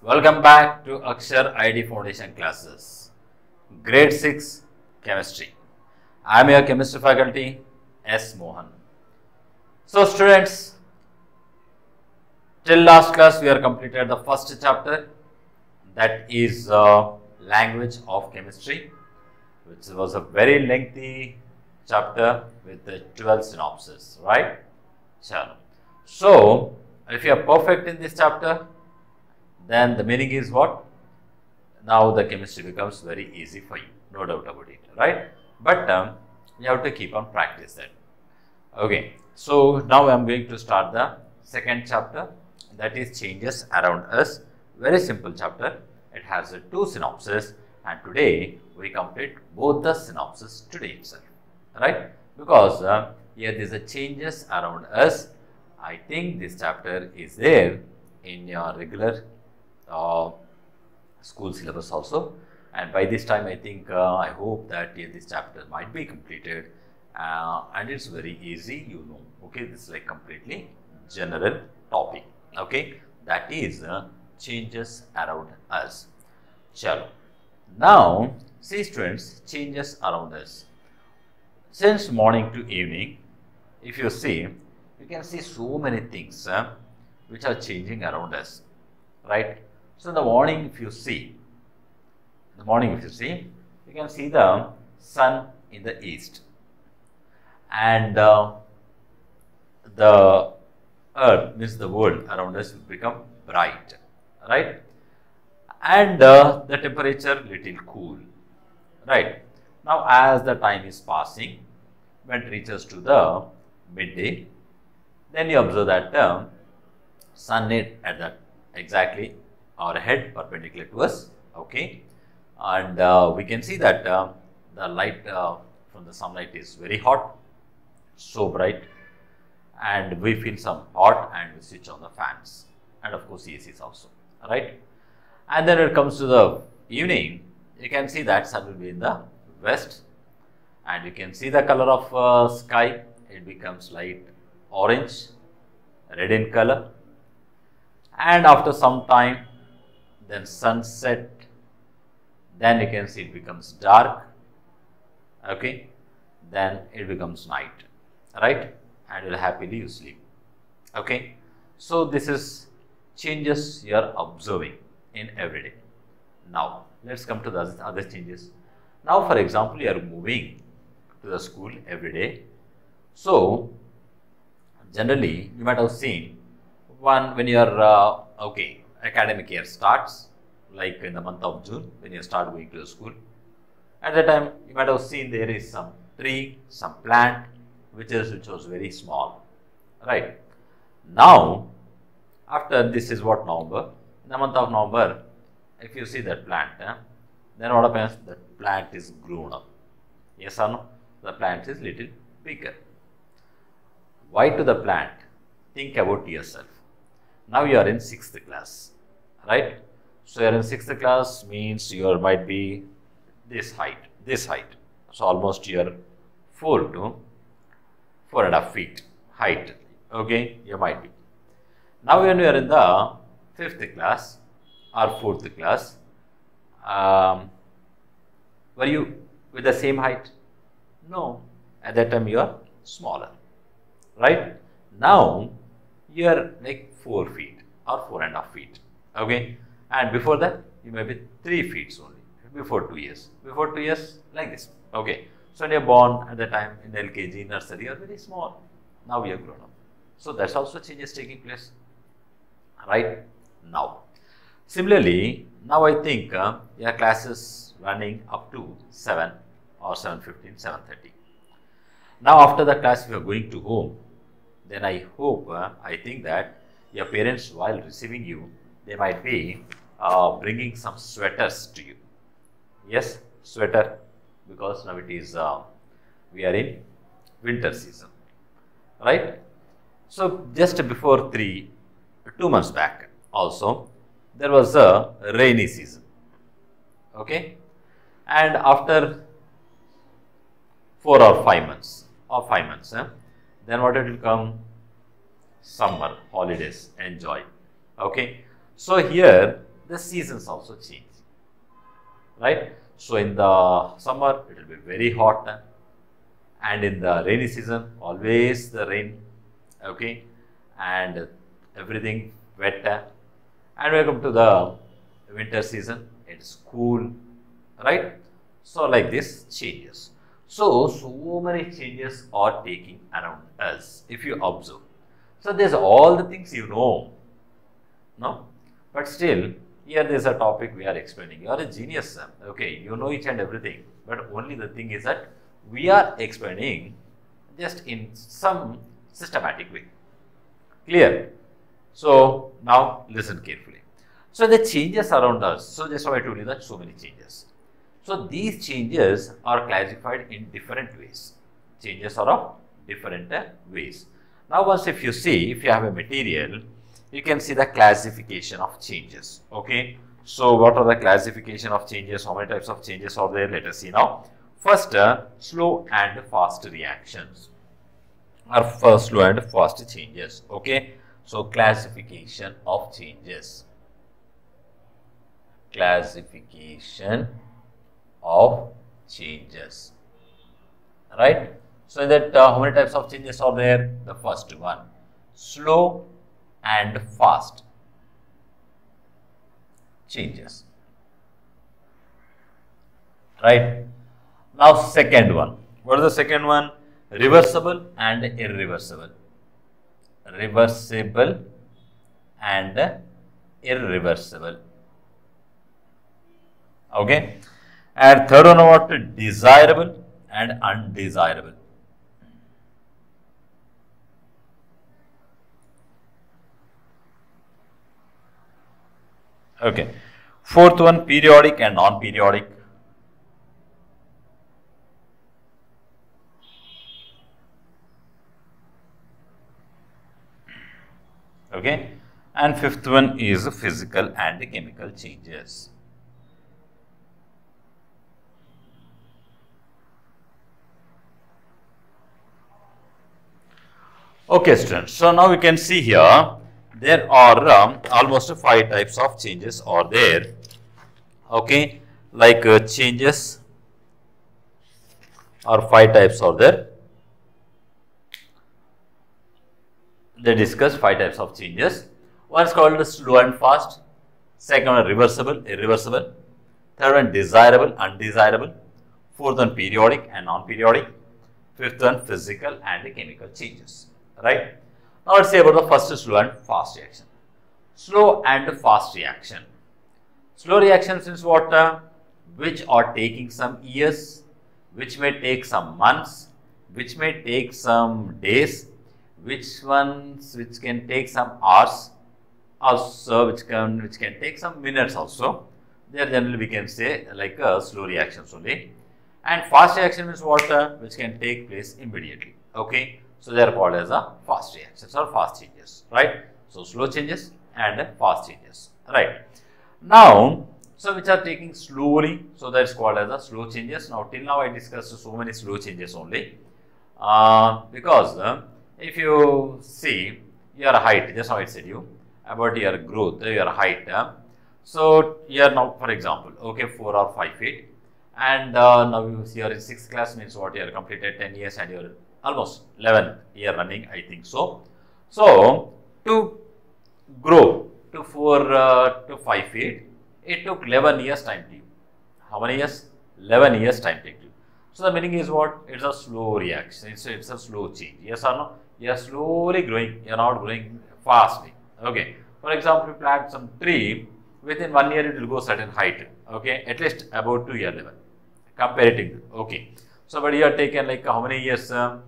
Welcome back to Akshar IIT Foundation classes, Grade 6 Chemistry. I am your chemistry faculty S. Mohan. So students, till last class we are completed the first chapter that is uh, language of chemistry which was a very lengthy chapter with the 12 synopsis, right? So, if you are perfect in this chapter, then the meaning is what? Now the chemistry becomes very easy for you, no doubt about it, right? But um, you have to keep on practice that. Okay, so now I am going to start the second chapter that is changes around us. Very simple chapter. It has a two synopsis and today we complete both the synopsis today itself, right? Because uh, here there is a changes around us. I think this chapter is there in your regular uh, school syllabus also. And by this time I think uh, I hope that this chapter might be completed uh, and it's very easy you know. Okay this is like completely general topic. Okay that is changes around us. Chalo. Now see students changes around us. Since morning to evening if you see you can see so many things uh, which are changing around us. Right so in the morning if you see. In the morning if you see. You can see the sun in the east and uh, the earth means the world around us will become bright right? And uh, the temperature little cool right? Now as the time is passing when it reaches to the midday then you observe that uh, sun at that exactly our head perpendicular to us okay? And uh, we can see that uh, the light uh, from the sunlight is very hot so bright and we feel some hot and we switch on the fans. And of course ACs also right? And then it comes to the evening you can see that sun will be in the west. And you can see the color of uh, sky. It becomes light orange red in color. And after some time then sunset then you can see it becomes dark okay? Then it becomes night right? And you'll happily you sleep okay? So this is changes you are observing in every day. Now let's come to the other changes. Now for example you are moving to the school every day. So generally you might have seen one when you are uh, okay academic year starts like in the month of June when you start going to school. At that time you might have seen there is some tree, some plant which is which was very small, right. Now after this is what November, in the month of November if you see that plant, eh, then what happens? The plant is grown up. Yes or no? The plant is little bigger. Why to the plant? Think about yourself. Now you are in sixth class, right? So you are in sixth class means you might be this height, this height. So almost you are four to four and a half feet height. Okay, you might be. Now when you are in the fifth class or fourth class, um, were you with the same height? No, at that time you are smaller, right? Now you are like 4 feet or 4 and a half feet, okay? And before that you may be 3 feet only, before 2 years, before 2 years like this, okay? So when you are born at the time in LKG, nursery, are very small, now we are grown up. So that's also changes taking place, right? Now, similarly, now I think uh, your classes running up to 7 or 7.15, 7.30. Now after the class you are going to home, then I hope, uh, I think that your parents while receiving you, they might be uh, bringing some sweaters to you. Yes, sweater because now it is, uh, we are in winter season, right. So just before three, two months back also, there was a rainy season, okay. And after 4 or 5 months or 5 months, eh, then what it will come? Summer, holidays, enjoy. Okay. So here the seasons also change. Right? So in the summer it will be very hot and in the rainy season always the rain okay and everything wet and welcome to the winter season it's cool right so like this changes so so many changes are taking around us if you observe so there's all the things you know no? But still here there's a topic we are explaining. You are a genius okay you know each and everything but only the thing is that we are explaining just in some systematic way. Clear? So now listen carefully. So the changes around us. So just how i told you that so many changes. So these changes are classified in different ways. Changes are of different ways now once if you see if you have a material you can see the classification of changes okay? So what are the classification of changes? How many types of changes are there? Let us see now. First uh, slow and fast reactions or first slow and fast changes okay? So classification of changes. Classification of changes. Right so that uh, how many types of changes are there the first one slow and fast changes. Right. Now, second one. What is the second one? Reversible and irreversible. Reversible and irreversible. Okay. And third one, what? Desirable and undesirable. Okay. Fourth one, periodic and non-periodic. Okay. And fifth one is physical and chemical changes. Okay, students. So now we can see here there are um, almost five types of changes are there. Okay like uh, changes or five types are there. They discuss five types of changes. One is called slow and fast. Second one reversible irreversible. Third one desirable undesirable. Fourth one periodic and non-periodic. Fifth one physical and chemical changes. Right now let's say about the first slow and fast reaction. Slow and fast reaction. Slow reactions is what? Uh, which are taking some years, which may take some months, which may take some days, which ones which can take some hours, also which can which can take some minutes also. There generally we can say like a slow reactions only. And fast reaction is what? Uh, which can take place immediately. Okay. So, they are called as a fast reactions or fast changes, right. So, slow changes and fast changes, right. Now, so which are taking slowly, so that is called as a slow changes. Now, till now I discussed so many slow changes only, uh, because uh, if you see your height, just how I said you about your growth, your height. Uh, so, here now for example, okay 4 or 5 feet and uh, now you see you are in 6th class means what you are completed 10 years and you are almost 11 year running I think so. So, to grow to 4 uh, to 5 feet, it took 11 years time to. How many years? 11 years time take you. So, the meaning is what? It's a slow reaction, it's, it's a slow change. Yes or no? You are slowly growing, you are not growing fastly. Okay. For example, you plant some tree, within one year it will go certain height, okay, at least about 2 year level, comparatively, okay. So, but you have taken like how many years? Uh,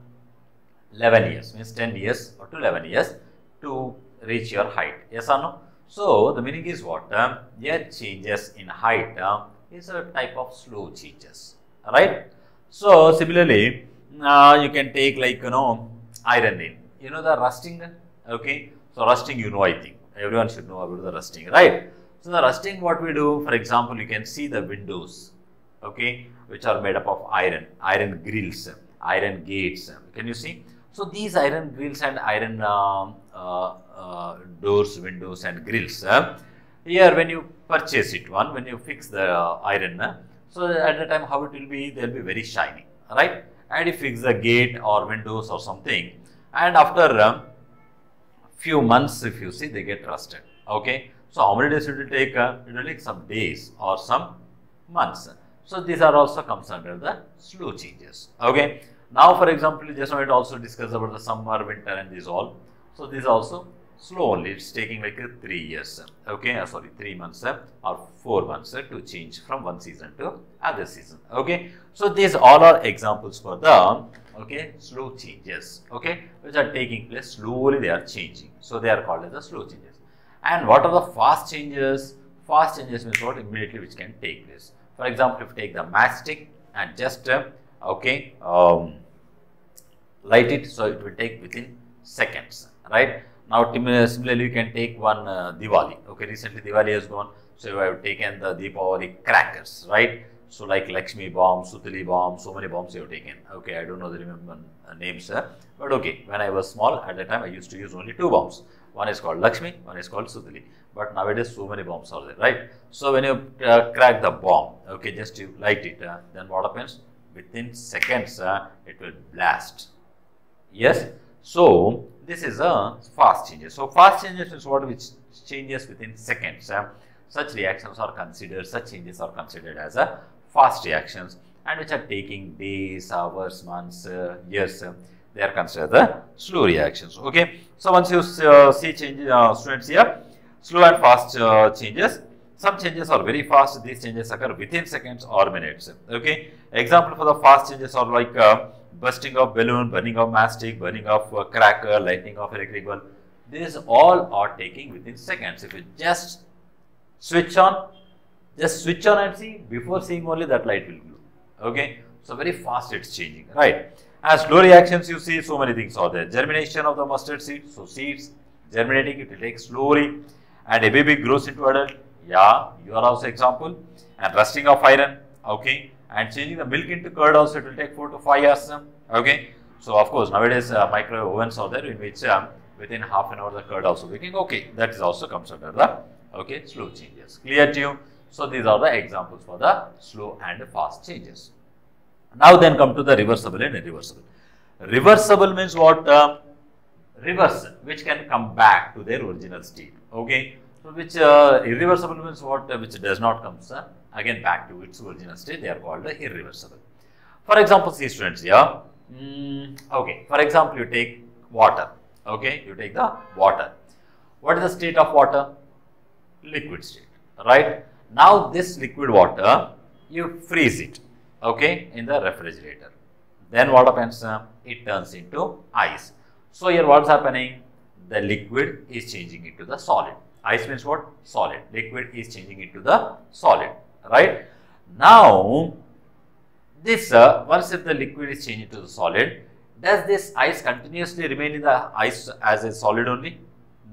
11 years means 10 years or to 11 years to reach your height. Yes or no? So, the meaning is what? Um, your changes in height um, is a type of slow changes. Right? So, similarly, uh, you can take like, you know, iron in. You know the rusting? Okay. So, rusting you know I think. Everyone should know about the rusting. Right? So, the rusting what we do, for example, you can see the windows. Okay. Which are made up of iron, iron grills, iron gates. Can you see? So, these iron grills and iron uh, uh, uh, doors, windows and grills, uh, Here when you purchase it one, when you fix the uh, iron, uh, so at the time how it will be, they will be very shiny, right? And you fix the gate or windows or something and after um, few months if you see they get rusted, okay? So how many days it will take? Uh, it will take some days or some months. So these are also comes under the slow changes, okay? Now for example, just now it also discussed about the summer, winter and these all. So these also slow only, it's taking like uh, 3 years, okay, uh, sorry 3 months uh, or 4 months uh, to change from one season to other season, okay. So these all are examples for the, okay, slow changes, okay, which are taking place slowly they are changing. So they are called as the slow changes. And what are the fast changes? Fast changes means what immediately which can take place. For example, if you take the matchstick and just, uh, okay, um, light it, so it will take within seconds, right? Now, similarly, you can take one uh, Diwali. Okay, recently Diwali has gone, so you have taken the Deepavali crackers, right? So, like Lakshmi bomb, Sutali bomb, so many bombs you have taken. Okay, I don't know the remember uh, names, uh, but okay. When I was small, at that time I used to use only two bombs. One is called Lakshmi, one is called Sutali. But nowadays, so many bombs are there, right? So, when you uh, crack the bomb, okay, just you light it, uh, then what happens? Within seconds, uh, it will blast. Yes. So, this is a fast changes. So, fast changes is what which changes within seconds. Uh, such reactions are considered, such changes are considered as a fast reactions and which are taking days, hours, months, uh, years. They are considered the slow reactions. Okay. So, once you uh, see changes, uh, students here, slow and fast uh, changes. Some changes are very fast. These changes occur within seconds or minutes. Okay. Example for the fast changes are like uh, bursting of balloon, burning of matchstick, burning of uh, cracker, lighting of electric bulb. These all are taking within seconds. If you just switch on, just switch on and see, before seeing only that light will glow. Okay. So, very fast it's changing, right. As slow reactions you see, so many things are there. Germination of the mustard seed, so seeds germinating, it will take slowly and a baby grows into adult. Yeah, you are also example. And rusting of iron, okay and changing the milk into curd also it will take 4 to 5 years. Okay. So, of course, nowadays uh, microwave ovens are there in which um, within half an hour the curd also baking. Okay, that is also comes under the okay slow changes. Clear to you? So, these are the examples for the slow and fast changes. Now, then come to the reversible and irreversible. Reversible means what? Uh, reverse, which can come back to their original state. Okay. So, which uh, irreversible means what? Uh, which does not come uh, again back to its original state. They are called irreversible. For example, see students here. Mm, okay. For example, you take water. Okay. You take the water. What is the state of water? Liquid state. Right. Now, this liquid water, you freeze it. Okay. In the refrigerator. Then what happens? It turns into ice. So, here what is happening? The liquid is changing into the solid. Ice means what? Solid. Liquid is changing into the solid. Right. Now, this uh, once if the liquid is changed into the solid, does this ice continuously remain in the ice as a solid only?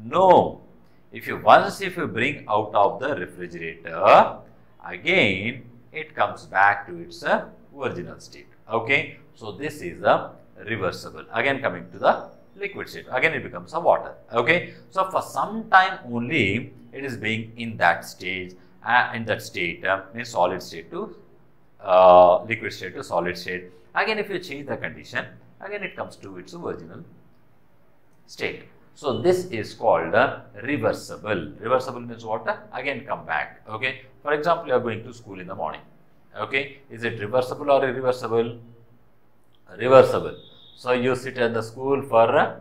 No. If you once if you bring out of the refrigerator, again it comes back to its uh, original state. Okay. So, this is a reversible. Again coming to the liquid state. Again it becomes a water. Okay. So, for some time only it is being in that stage uh, in that state uh, in solid state to uh, liquid state to solid state. Again if you change the condition again it comes to its original state. So, this is called a reversible. Reversible means what? Again come back. Okay. For example, you are going to school in the morning. Okay. Is it reversible or irreversible? Reversible. So, you sit at the school for uh,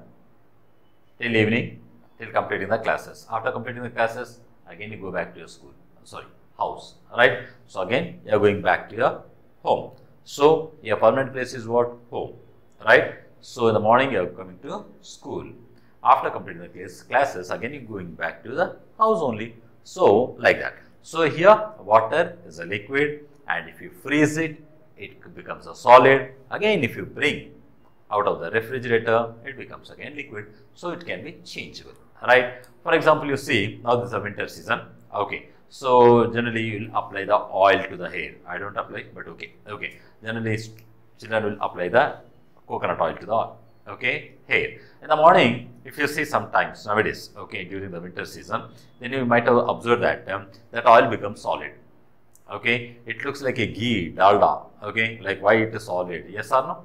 till evening, till completing the classes. After completing the classes, again you go back to your school, sorry, house, right. So, again you are going back to your home. So, your permanent place is what? Home, right. So, in the morning you are coming to school. After completing the class, classes, again you going back to the house only. So, like that. So, here water is a liquid and if you freeze it, it becomes a solid. Again, if you bring out of the refrigerator, it becomes again liquid. So, it can be changeable, right. For example, you see now this is a winter season, okay. So, generally you will apply the oil to the hair. I don't apply, but okay, okay. Generally, children will apply the coconut oil to the okay, hair. In the morning, if you see sometimes nowadays, okay, during the winter season, then you might have observed that um, that oil becomes solid. Okay, it looks like a ghee, dalda. Okay, like why it is solid? Yes or no?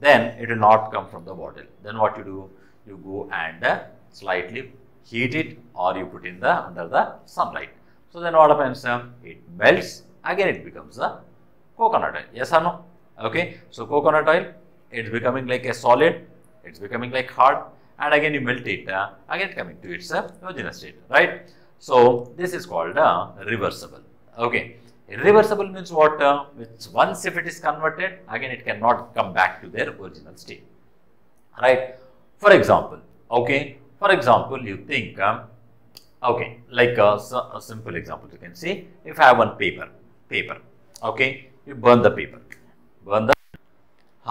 Then it will not come from the bottle. Then what you do? You go and uh, slightly heat it or you put in the under the sunlight. So then what happens? Um, it melts. Again, it becomes a coconut oil. Yes or no? Okay. So coconut oil, it's becoming like a solid. It's becoming like hard, and again you melt it. Uh, again coming to its uh, homogeneous state, right? So this is called uh, reversible. Okay. Irreversible means what? Uh, once if it is converted, again it cannot come back to their original state. Right? For example, okay. For example, you think, um, okay, like a, a simple example you can see. If I have one paper, paper, okay, you burn the paper, burn the.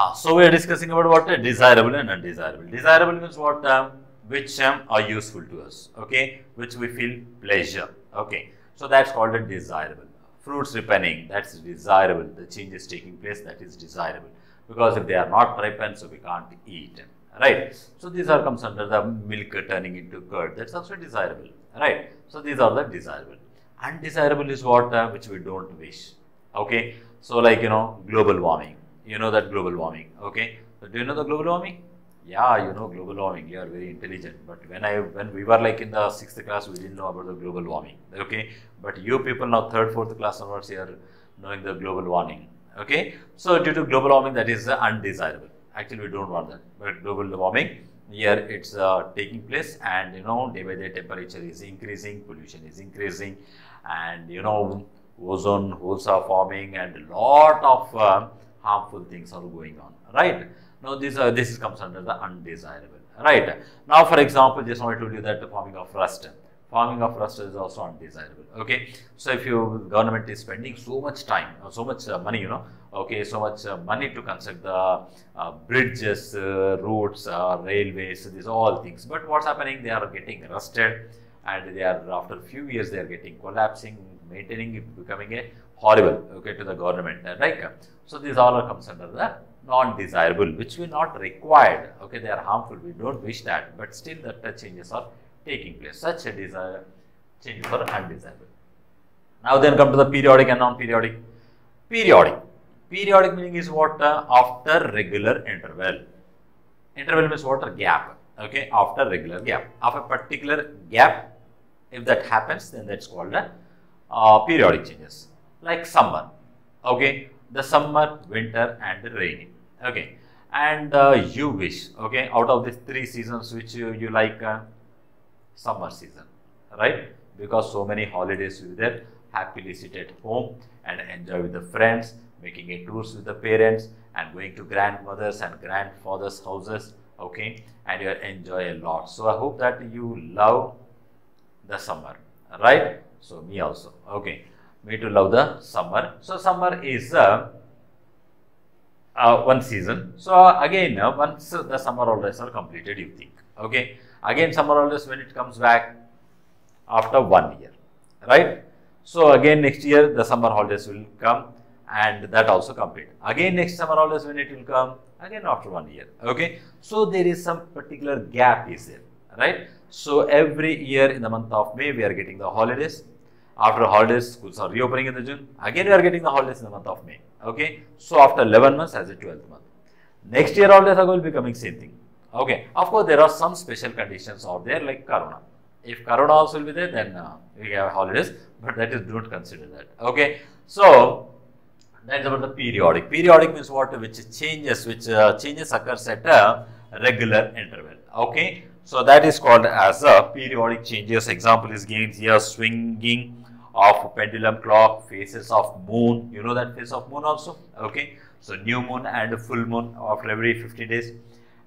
Ah, so we are discussing about what desirable and undesirable. Desirable means what? Um, which um, are useful to us, okay, which we feel pleasure, okay. So that's called a desirable fruits ripening, that's desirable. The change is taking place, that is desirable. Because if they are not ripened, so we can't eat. Right. So these are comes under the milk turning into curd. That's also desirable. Right. So these are the desirable. Undesirable is what uh, which we don't wish. Okay. So like you know global warming. You know that global warming. Okay. So do you know the global warming? yeah, you know global warming, you are very intelligent. But when I when we were like in the sixth class, we didn't know about the global warming. Okay, but you people now third, fourth class onwards, you are knowing the global warming. Okay, so due to global warming, that is undesirable. Actually, we don't want that. But global warming here it's uh, taking place, and you know day by day temperature is increasing, pollution is increasing, and you know ozone holes are forming, and lot of uh, harmful things are going on. Right now this uh, this comes under the undesirable, right? Now, for example, just now I told you that the forming of rust, forming of rust is also undesirable. Okay, so if your government is spending so much time, uh, so much uh, money, you know, okay, so much uh, money to construct the uh, bridges, uh, roads, railways, these all things, but what's happening? They are getting rusted, and they are after a few years they are getting collapsing, maintaining becoming a horrible okay to the government, right? So these all comes under the non-desirable, which we not required. Okay, they are harmful. We don't wish that, but still the changes are taking place. Such a desire changes are undesirable. Now then come to the periodic and non-periodic. Periodic. Periodic meaning is what uh, after regular interval. Interval means what a gap. Okay, after regular gap. Of a particular gap, if that happens, then that's called a uh, periodic changes. Like summer. Okay, the summer, winter and rainy. Okay. And uh, you wish, okay, out of these three seasons which you, you like uh, summer season, right? Because so many holidays you there, happily sit at home and enjoy with the friends, making a tours with the parents and going to grandmothers and grandfathers houses, okay, and you enjoy a lot. So I hope that you love the summer, right? So me also, okay me to love the summer. So summer is uh, uh, one season. So again, uh, once the summer holidays are completed, you think, okay. Again, summer holidays when it comes back after one year, right? So again, next year the summer holidays will come and that also complete. Again, next summer holidays when it will come again after one year, okay. So there is some particular gap is there, right? So every year in the month of May we are getting the holidays after holidays, schools are reopening in the June. Again, we are getting the holidays in the month of May. Okay. So, after 11 months as a 12th month. Next year, holidays are going to be coming same thing. Okay. Of course, there are some special conditions out there like Corona. If Corona also will be there, then uh, we have holidays, but that is don't consider that. Okay. So, that's about the periodic. Periodic means what? Which changes, which uh, changes occurs at a regular interval. Okay. So, that is called as a periodic changes. Example is given here swinging of pendulum clock, phases of moon. You know that phase of moon also? Okay. So, new moon and full moon after every 50 days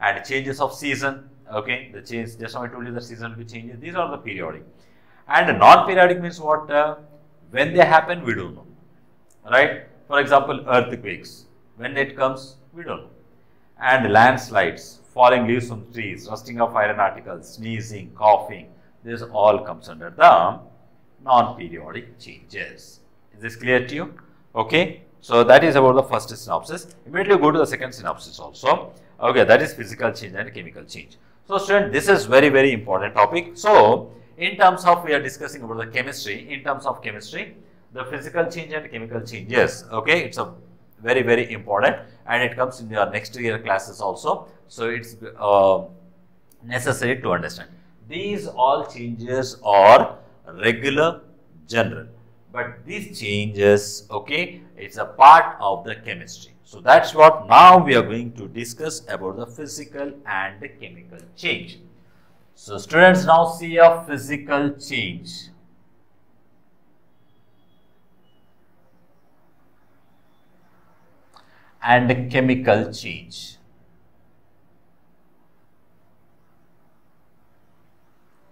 and changes of season. Okay. The change, just now I told you the season will be changes. These are the periodic. And non-periodic means what? Uh, when they happen, we don't know. Right? For example, earthquakes. When it comes, we don't know. And landslides, falling leaves from trees, rusting of iron articles, sneezing, coughing. This all comes under the non-periodic changes. Is this clear to you? Okay. So, that is about the first synopsis. Immediately go to the second synopsis also. Okay, that is physical change and chemical change. So student, this is very, very important topic. So in terms of, we are discussing about the chemistry, in terms of chemistry, the physical change and chemical changes, okay, it's a very, very important and it comes in your next year classes also. So it's uh, necessary to understand. These all changes are regular, general, but these changes, okay, it's a part of the chemistry. So that's what now we are going to discuss about the physical and the chemical change. So students now see a physical change. and chemical change.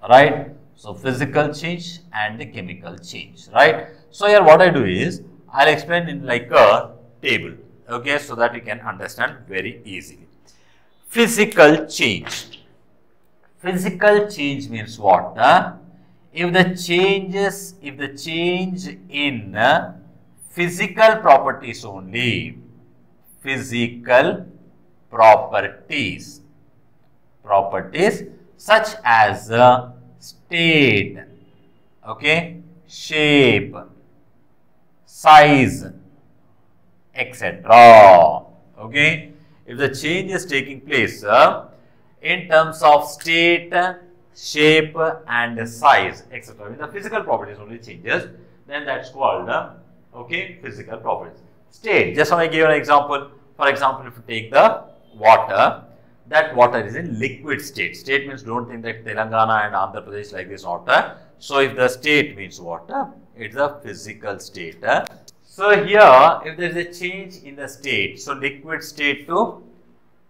Right? So, physical change and the chemical change. Right? So, here what I do is, I will explain in like a table. Okay, so that you can understand very easily. Physical change. Physical change means what? If the changes, if the change in uh, physical properties only, physical properties, properties such as uh, state, okay, shape, size, etc. Okay, if the change is taking place uh, in terms of state, shape, and size, etc. If the physical properties only changes, then that's called uh, okay physical properties state. Just want to give an example. For example, if you take the water, that water is in liquid state. State means don't think that Telangana and Andhra Pradesh like this water. So, if the state means water, it's a physical state. Eh? So, here if there is a change in the state, so liquid state to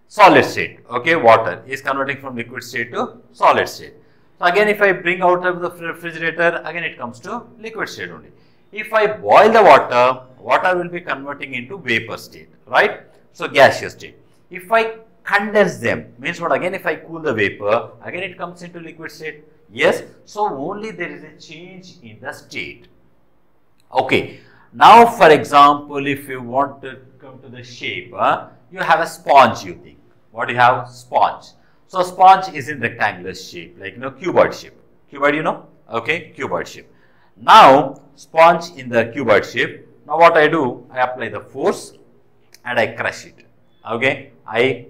solid state, okay, water is converting from liquid state to solid state. So, again if I bring out of the refrigerator, again it comes to liquid state only. If I boil the water, water will be converting into vapor state, right? So, gaseous state. If I condense them, means what again if I cool the vapor, again it comes into liquid state. Yes, so only there is a change in the state. Okay, now for example, if you want to come to the shape, you have a sponge you think. What do you have? Sponge. So, sponge is in rectangular shape, like you know, cuboid shape. Cuboid, you know? Okay, cuboid shape. Now, sponge in the cuboid shape, now what I do, I apply the force and I crush it. Okay, I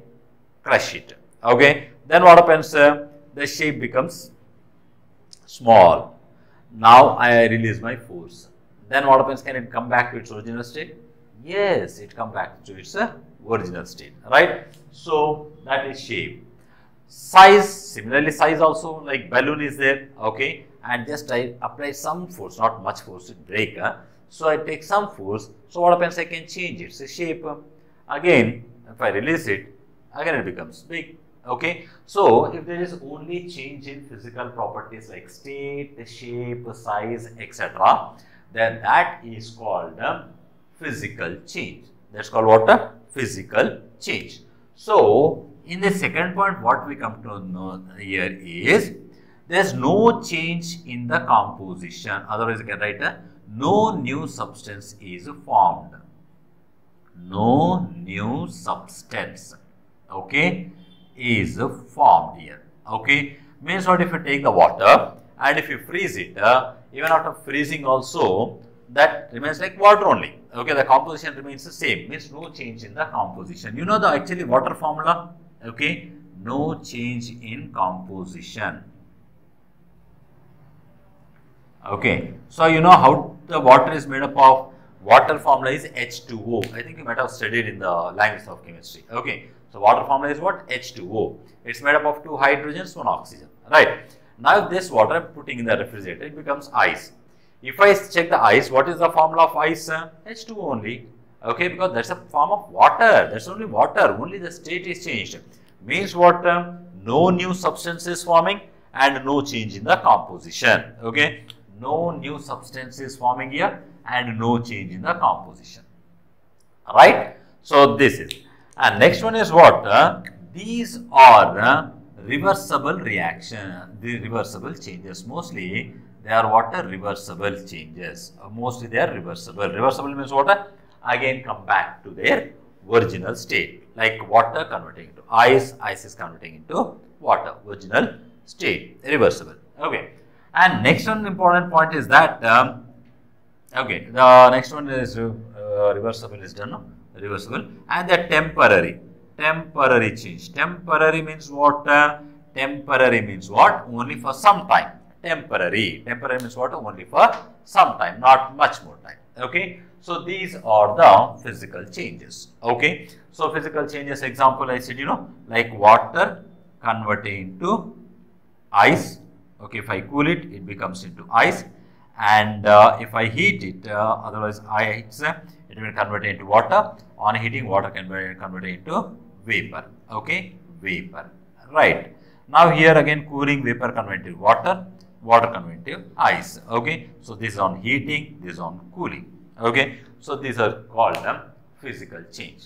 crush it. Okay, then what happens? Uh, the shape becomes small. Now I release my force. Then what happens? Can it come back to its original state? Yes, it come back to its uh, original state. Right? So that is shape. Size, similarly size also like balloon is there. Okay, and just I apply some force, not much force to break. Uh, so, I take some force. So, what happens? I can change its shape. Again, if I release it, again it becomes big. Okay. So, if there is only change in physical properties like state, shape, size, etc., then that is called a physical change. That's called what? A physical change. So, in the second point, what we come to know here is there is no change in the composition. Otherwise, you can write a no new substance is formed. No new substance, okay, is formed here, okay. Means what if you take the water and if you freeze it, uh, even after freezing also, that remains like water only, okay. The composition remains the same, means no change in the composition. You know the actually water formula, okay. No change in composition. Okay. So, you know how the water is made up of? Water formula is H2O. I think you might have studied in the language of chemistry. Okay. So, water formula is what? H2O. It's made up of two hydrogens, one oxygen. Right. Now, this water I am putting in the refrigerator, it becomes ice. If I check the ice, what is the formula of ice? H2O only. Okay, because that's a form of water. That's only water. Only the state is changed. Means what? No new substance is forming and no change in the composition. Okay no new substance is forming here and no change in the composition. Right? So, this is. And next one is what? Uh, these are uh, reversible reaction, the reversible changes. Mostly they are what? Uh, reversible changes. Uh, mostly they are reversible. Reversible means what? again come back to their original state. like water converting into ice, ice is converting into water, original state, reversible. Okay. And next one important point is that, um, okay, the next one is uh, reversible is done, no? Reversible and the temporary, temporary change. Temporary means what? Temporary means what? Only for some time. Temporary. Temporary means what? Only for some time, not much more time. Okay. So these are the physical changes. Okay. So physical changes example I said you know like water converting into ice. Okay. If I cool it, it becomes into ice and uh, if I heat it, uh, otherwise ice, it will convert into water. On heating, water can be converted into vapor. Okay, vapor. Right. Now here again cooling vapor convert to water, water convert to ice. Okay. So this is on heating, this is on cooling. Okay. So these are called um, physical change.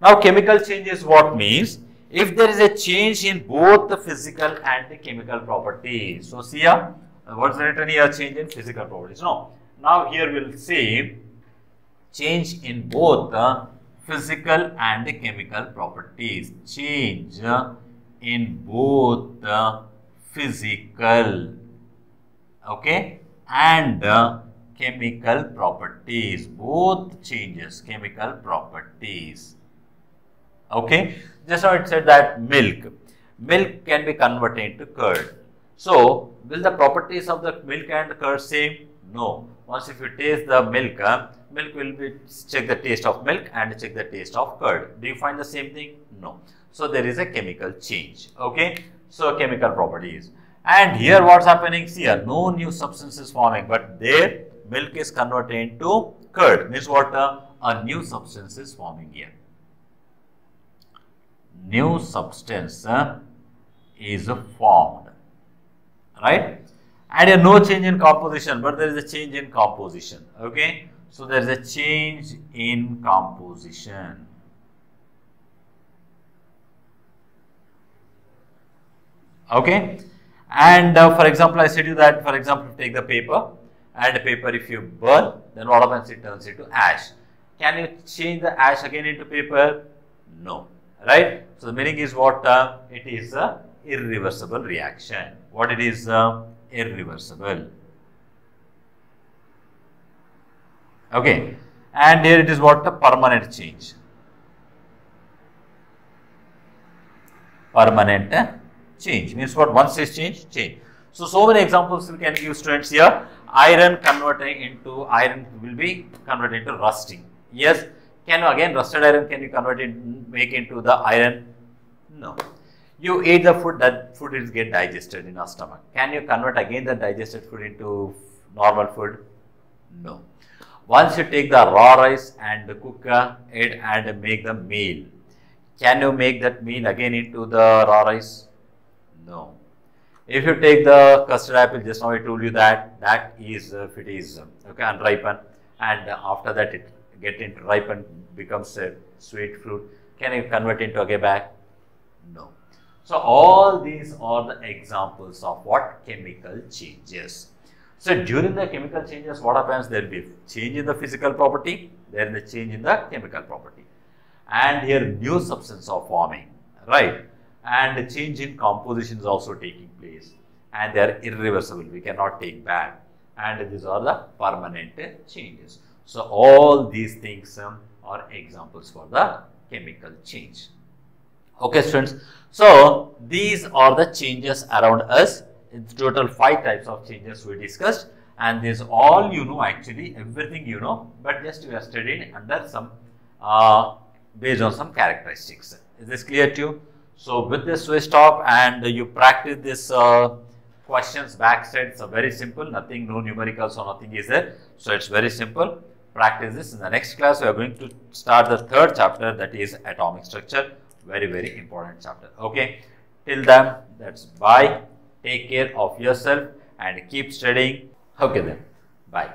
Now chemical change is what means if there is a change in both the physical and the chemical properties. So see here, what's written here change in physical properties. No. Now here we'll see change in both the physical and the chemical properties. Change in both the physical okay and chemical properties. Both changes chemical properties okay. Just now it said that milk milk can be converted into curd. So will the properties of the milk and curd same? No once if you taste the milk uh, milk will be check the taste of milk and check the taste of curd. Do you find the same thing? No. So there is a chemical change. Okay. So chemical properties. And here what's happening? See here, no new substance is forming, but there milk is converted into curd. Means what? Uh, a new substance is forming here. New substance uh, is formed. Right? And a no change in composition, but there is a change in composition. Okay. So there is a change in composition. Okay. And uh, for example, I said you that for example, take the paper and paper if you burn, then what happens? It turns into ash. Can you change the ash again into paper? No. Right? So the meaning is what? Uh, it is a irreversible reaction. What it is? Uh, irreversible. Okay. And here it is what? the permanent change. Permanent uh, change. Means what? Once is change, change. So, so many examples we can give students here. Iron converting into iron will be converted into rusting. Yes. Can you again rusted iron can you convert it make into the iron? No. You eat the food that food is get digested in our stomach. Can you convert again the digested food into normal food? No. Once you take the raw rice and cook it and make the meal, can you make that meal again into the raw rice? No. If you take the custard apple, just now I told you that, that is, if it is, uh, okay, unripened and after that it get into ripen, becomes a sweet fruit, can you convert into a back? No. So, all these are the examples of what chemical changes. So, during the chemical changes, what happens? There will be change in the physical property, there is a change in the chemical property. And here new substance are forming, right? And the change in composition is also taking place. And they are irreversible, we cannot take back. And these are the permanent changes. So, all these things um, are examples for the chemical change. Okay, students. So, these are the changes around us it's total five types of changes we discussed and this all you know actually everything you know but just we are studying under some uh, based on some characteristics. Is this clear to you? So with this we stop and you practice this uh, questions backside. It's very simple, nothing, no numericals or nothing is there. So it's very simple. Practice this. In the next class, we are going to start the third chapter that is atomic structure. Very, very important chapter. Okay. Till then, that's bye. Take care of yourself and keep studying. Okay then. Bye.